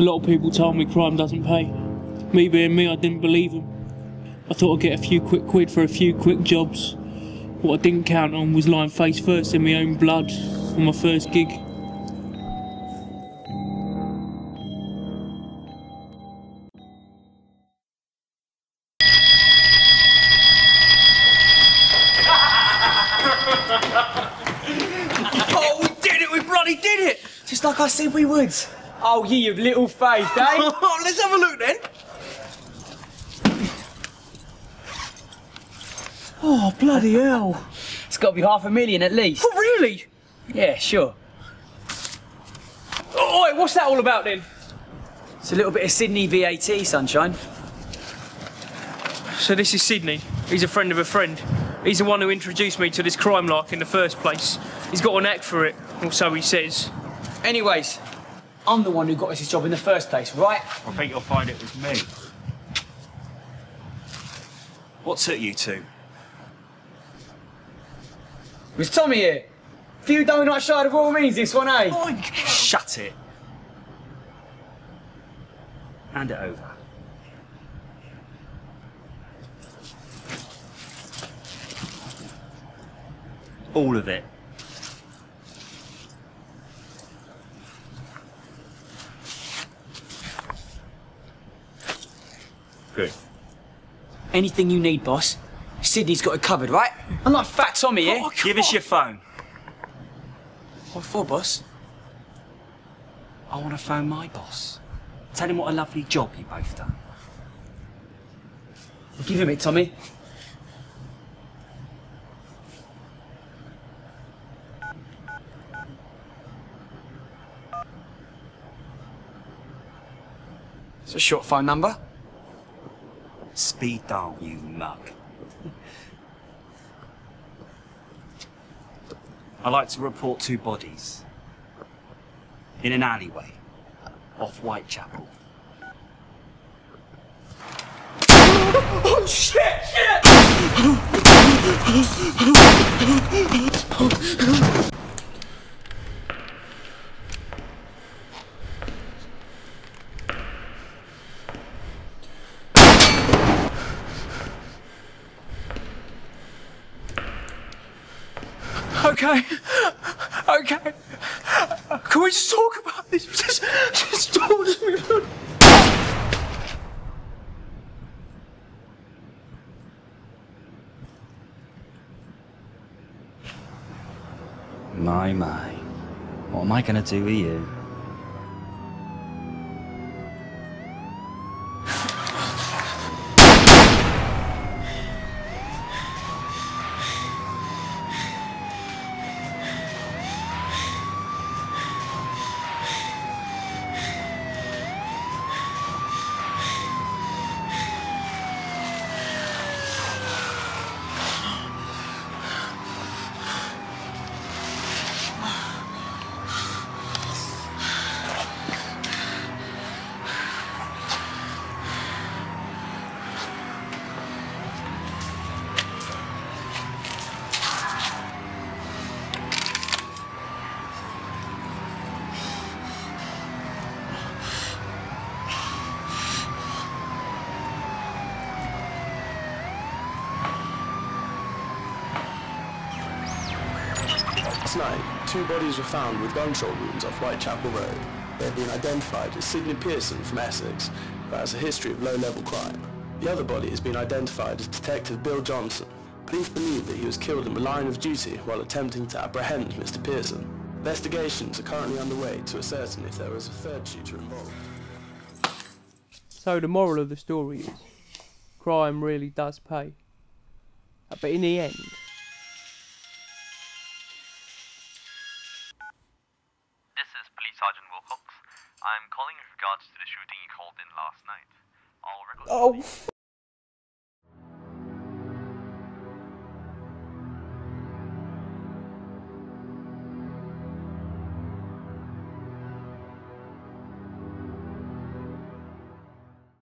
A lot of people told me crime doesn't pay. Me being me, I didn't believe them. I thought I'd get a few quick quid for a few quick jobs. What I didn't count on was lying face first in my own blood on my first gig. Oh, we did it! We bloody did it! Just like I said we would. Oh, ye of little faith, eh? Let's have a look then. oh, bloody hell. It's got to be half a million at least. Oh, really? Yeah, sure. Oh, what's that all about then? It's a little bit of Sidney VAT, sunshine. So this is Sidney. He's a friend of a friend. He's the one who introduced me to this crime lark in the first place. He's got an act for it, or so he says. Anyways, I'm the one who got us this job in the first place, right? I think you'll find it was me. What took you two? It was Tommy here. Few donut shy of all means, this one, eh? Shut it. Hand it over. All of it. Good. Anything you need, boss. Sidney's got it covered, right? I'm like fat Tommy eh? oh, here. Give us your phone. What for, boss? I want to phone my boss. Tell him what a lovely job you both done. Give him it, Tommy. It's a short phone number. Speed dial, you mug. I'd like to report two bodies in an alleyway off Whitechapel. Oh! Shit! Okay. Okay. Can we just talk about this? Just, just talk to me. My, my. What am I going to do with you? Last night, two bodies were found with gunshot wounds off Whitechapel Road. They have been identified as Sidney Pierson from Essex, who has a history of low-level crime. The other body has been identified as Detective Bill Johnson. Police believe that he was killed in the line of duty while attempting to apprehend Mr. Pierson. Investigations are currently underway to ascertain if there was a third shooter involved. So the moral of the story is, crime really does pay. But in the end, I'm calling in regards to the shooting you called in last night. All records. oh